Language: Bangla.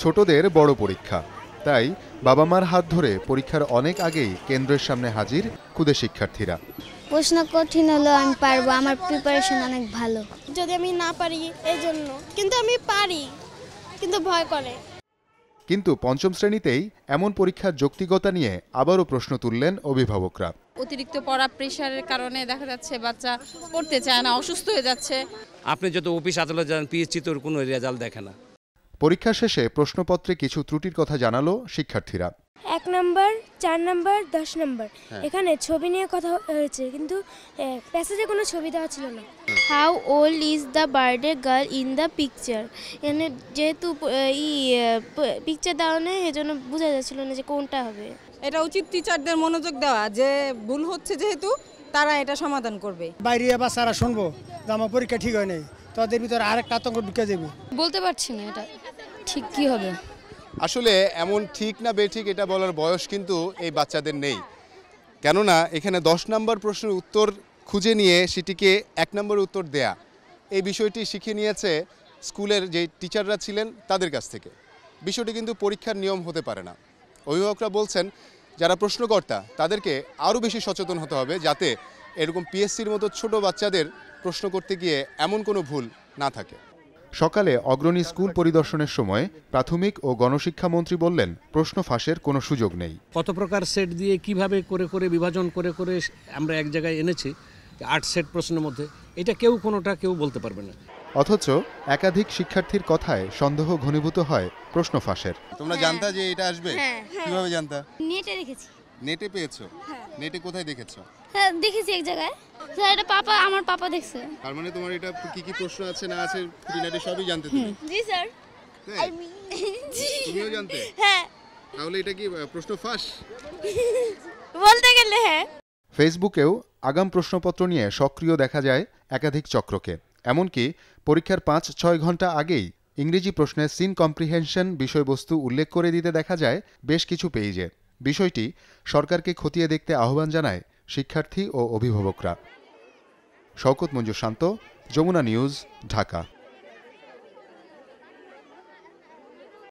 ছোটদের বড় পরীক্ষা। তাই বাবা মার হাত ধরে পরীক্ষার অনেক আগেই কেন্দ্রের সামনে হাজির খুদে শিক্ষার্থীরা। প্রশ্ন কঠিন হলেও আমি পারব আমার প্রিপারেশন অনেক ভালো। যদি আমি না পারি এই জন্য কিন্তু আমি পারি কিন্তু ভয় করে। কিন্তু পঞ্চম শ্রেণীতেই এমন পরীক্ষার যৌক্তিকতা নিয়ে আবারও প্রশ্ন তুললেন অভিভাবকরা। অতিরিক্ত পড়া প্রেশারের কারণে দেখা যাচ্ছে বাচ্চা পড়তে চায় না অসুস্থ হয়ে যাচ্ছে। আপনি যত অফিস আদালত যান পিএসসি তোর কোনো রেজাল্ট দেখে না। পরীক্ষা শেষে প্রশ্নপত্রে কিছু ত্রুটির কথা জানালো শিক্ষার্থীরা। এক নম্বর চার নম্বর দশ নম্বর। এখানে ছবি নিয়ে কথা হয়েছে কিন্তু প্যাসেজে কোনো ছবি দেওয়া ছিল না। How old is the birthday girl in the picture এখানে যেহেতু ই পিকচার দেওয়া নেই এজন্য বোঝা যাচ্ছিল না যে কোনটা হবে। এটা উচিত টিচারদের মনোযোগ দেওয়া যে ভুল হচ্ছে যেহেতু তারা এটা সমাধান করবে। বাইরে বাচ্চারা শুনব যে আমার পরীক্ষা ঠিক হয় নাই তাদের ভিতরে আরেকটা আতঙ্ক ঢুকে যাবে। বলতে পারছি না এটা। ঠিক কি হবে? আসলে এমন ঠিক না বেঠিক এটা বলার বয়স কিন্তু এই বাচ্চাদের নেই। কেননা এখানে দশ নম্বর প্রশ্নের উত্তর খুঁজে নিয়ে সেটিকে এক নম্বর উত্তর দেয়া। এই বিষয়টি শিখে নিয়েছে স্কুলের যে টিচাররা ছিলেন তাদের কাছ থেকে। বিষয়টি কিন্তু পরীক্ষার নিয়ম হতে পারে না। অভিভাবকরা বলছেন, যারা প্রশ্নকর্তা তাদেরকে আরও বেশি সচেতন হতে হবে যাতে এরকম পিএসসির মতো ছোট বাচ্চাদের প্রশ্ন করতে গিয়ে এমন কোনো ভুল না থাকে। সকালে অগ্রণী স্কুল পরিদর্শনের সময় প্রাথমিক ও গণশিক্ষা মন্ত্রী বললেন প্রশ্ন ফাঁসের কোনো সুযোগ নেই। কত প্রকার সেট দিয়ে কীভাবে করে করে বিভাজন করে করে আমরা এক জায়গায় এনেছি আট সেট প্রশ্নের মধ্যে। এটা কেউ কোনোটা কেউ বলতে পারবে না। অথচ একাধিক শিক্ষার্থীর কথায় সন্দেহ ঘনীভূত হয় প্রশ্ন ফাঁসের। তোমরা জানতা যে এটা আসবে? কীভাবে জানতা? নেটে রেখেছি। নেটে পেয়েছ? নেটে কোথায় দেখেছ? হ্যাঁ দেখেছি এক জায়গায়। স্যার এটা পাপা আমার পাপা দেখছে। তার মানে তোমার এটা কি কি প্রশ্ন আছে না আছে খুঁটিনাটি সবই জানতে তুমি? জি স্যার? তুমিও জানতে? হ্যাঁ। তাহলে এটা কি প্রশ্ন ফাঁস? বলতে গেলে হ্যাঁ। ফেসবুকেও আগাম প্রশ্নপত্র নিয়ে সক্রিয় দেখা যায় একাধিক চক্রকে। এমনকি পরীক্ষার পাঁচ ছয় ঘণ্টা আগেই ইংরেজি প্রশ্নের সিন কম্প্রিহেনশন বিষয়বস্তু উল্লেখ করে দিতে দেখা যায় বেশ কিছু পেইজে। বিষয়টি সরকারকে খতিয়ে দেখতে আহ্বান জানায় শিক্ষার্থী ও অভিভাবকরা। শওকত মঞ্জুর শান্ত, যমুনা নিউজ, ঢাকা।